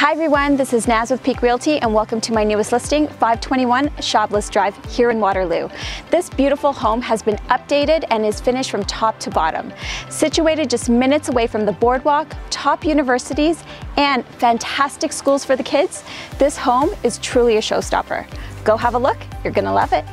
Hi everyone, this is Naz with Peak Realty and welcome to my newest listing, 521 Chablis Drive here in Waterloo. This beautiful home has been updated and is finished from top to bottom. Situated just minutes away from the boardwalk, top universities, and fantastic schools for the kids, this home is truly a showstopper. Go have a look, you're gonna love it.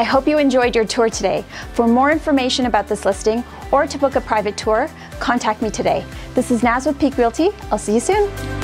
I hope you enjoyed your tour today. For more information about this listing or to book a private tour, contact me today. This is Naz with Peak Realty. I'll see you soon.